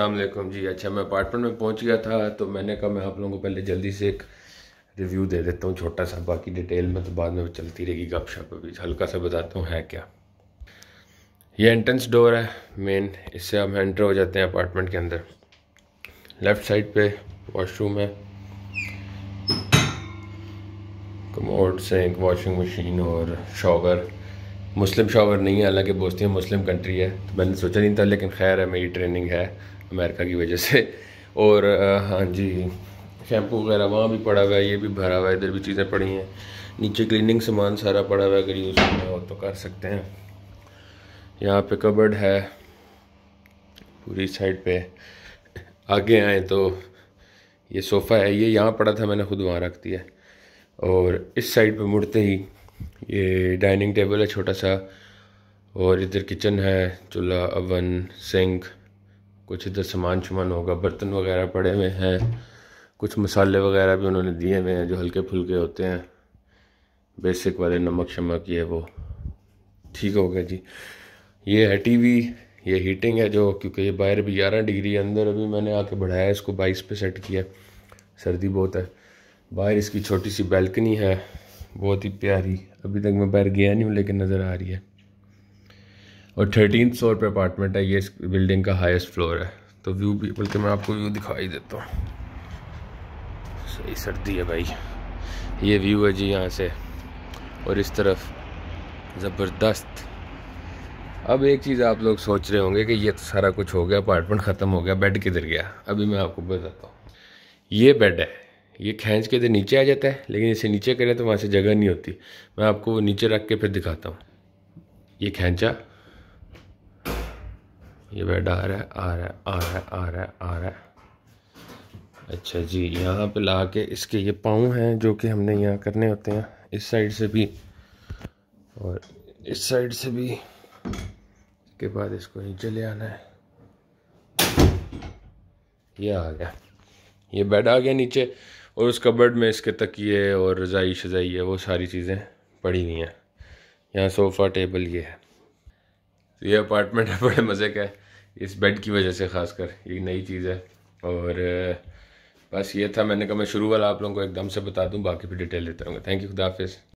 अल्लाम जी अच्छा मैं अपार्टमेंट में पहुँच गया था तो मैंने कहा, मैं आप लोगों को पहले जल्दी से एक रिव्यू दे देता हूँ छोटा सा, बाकी डिटेल में तो बाद में चलती रहेगी गप शप अभी। हल्का सा बताता हूँ, है क्या? ये एंट्रेंस डोर है मेन इससे हम एंटर हो जाते हैं अपार्टमेंट के अंदर। लेफ़्ट साइड पे वॉशरूम है। कमोड सिंक वॉशिंग मशीन और शॉवर मुस्लिम शॉवर नहीं है, हालाँकि बोस्ती मुस्लिम कंट्री है। तो मैंने सोचा नहीं था, लेकिन खैर है, मेरी ट्रेनिंग है। अमेरिका की वजह से। और हाँ जी, शैम्पू वगैरह वहाँ भी पड़ा हुआ है, ये भी भरा हुआ है, इधर भी चीज़ें पड़ी हैं। नीचे क्लीनिंग सामान सारा पड़ा हुआ है, अगर यूज़ करना हो तो कर सकते हैं। यहाँ पे कबर्ड है, पूरी साइड पे। आगे आए तो ये सोफ़ा है, ये यहाँ पड़ा था, मैंने खुद वहाँ रख दिया। और इस साइड पे मुड़ते ही ये डाइनिंग टेबल है, छोटा सा। और इधर किचन है, चूल्हा अवन सिंक। कुछ इधर सामान शुमान होगा, बर्तन वगैरह पड़े हुए हैं, कुछ मसाले वगैरह भी उन्होंने दिए हुए हैं जो हल्के फुल्के होते हैं। बेसिक वाले नमक शमक ये वो। ठीक हो गया जी। ये है टीवी, ये हीटिंग है जो, क्योंकि ये बाहर भी ग्यारह डिग्री अंदर अभी मैंने आके बढ़ाया, इसको बाईस पे सेट किया सर्दी बहुत है। बाहर इसकी छोटी सी बैल्कनी है, बहुत ही प्यारी। अभी तक मैं बाहर गया नहीं हूँ, लेकिन नज़र आ रही है। और थर्टीन फ्लोर पे अपार्टमेंट है, ये इस बिल्डिंग का हाईएस्ट फ्लोर है। तो व्यू भी बल्कि मैं आपको व्यू दिखाई देता हूँ। सही सर्दी है भाई। ये व्यू है जी यहाँ से। और इस तरफ़ ज़बरदस्त। अब एक चीज़ आप लोग सोच रहे होंगे कि ये तो सारा कुछ हो गया अपार्टमेंट ख़त्म हो गया बेड किधर गया? अभी मैं आपको बताता हूँ। ये बेड है। ये खींच के इधर नीचे आ जाता है, लेकिन इसे नीचे करें तो वहाँ से जगह नहीं होती। मैं आपको नीचे रख के फिर दिखाता हूँ। ये खींचा ये बेड आ रहा है, आ रहा है, आ रहा है, आ रहा है, आ रहा है। अच्छा जी, यहाँ पे ला के इसके ये पाँव हैं जो कि हमने यहाँ करने होते हैं। इस साइड से भी और इस साइड से भी इसके बाद इसको नीचे ले आना है। ये आ गया। ये बेड आ गया नीचे और उस कबर्ड में इसके तकिए और रज़ाई शजाई है, वो सारी चीज़ें पड़ी हुई हैं। यहाँ सोफ़ा, टेबल, ये है। तो ये अपार्टमेंट है, बड़े मज़े का है। इस बेड की वजह से ख़ासकर, ये नई चीज़ है। और, बस ये था, मैंने कहा मैं शुरू वाला आप लोगों को एकदम से बता दूँ, बाकी फिर डिटेल देता रहूँगा। थैंक यू खुदा हाफिज़।